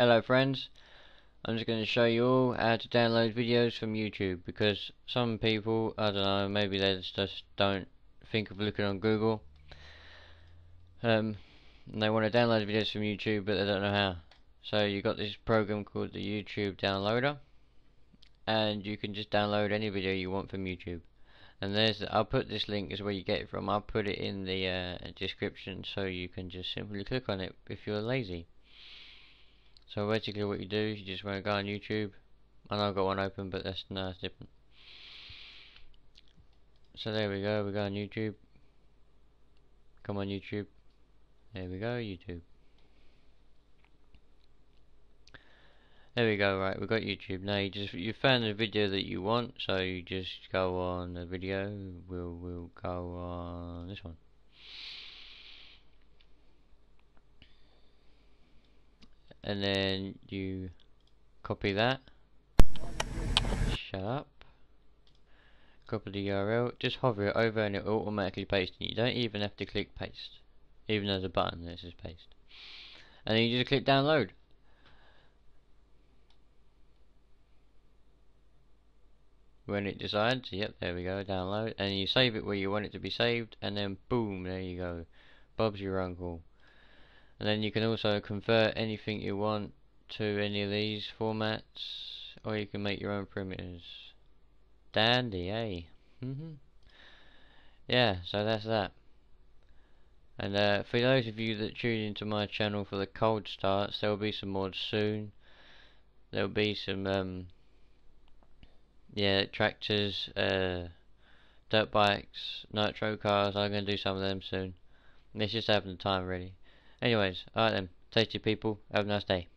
Hello friends, I'm just going to show you all how to download videos from YouTube because some people, I don't know, maybe they just don't think of looking on Google. Um, and they want to download videos from YouTube but they don't know how. So you got this program called the YouTube Downloader and you can just download any video you want from YouTube. And there's I'll put this link is where you get it from. I'll put it in the uh, description so you can just simply click on it if you're lazy so basically what you do is you just want to go on YouTube. And I've got one open but that's no that's different. So there we go we go on YouTube. Come on YouTube. There we go YouTube. There we go, right, we've got YouTube. Now you just you found the video that you want, so you just go on the video, we'll we'll go on this one. And then you copy that. Shut up. Copy the URL, just hover it over and it will automatically paste it. You don't even have to click paste. Even though there's a button that says paste. And then you just click download. when it decides yep there we go download and you save it where you want it to be saved and then boom there you go Bob's your uncle and then you can also convert anything you want to any of these formats or you can make your own primitives dandy eh mm -hmm. yeah so that's that and uh, for those of you that tune into my channel for the cold starts there will be some mods soon there will be some um, yeah, tractors, uh, dirt bikes, nitro cars. I'm going to do some of them soon. It's just having the time, really. Anyways, alright then. Tasty people. Have a nice day.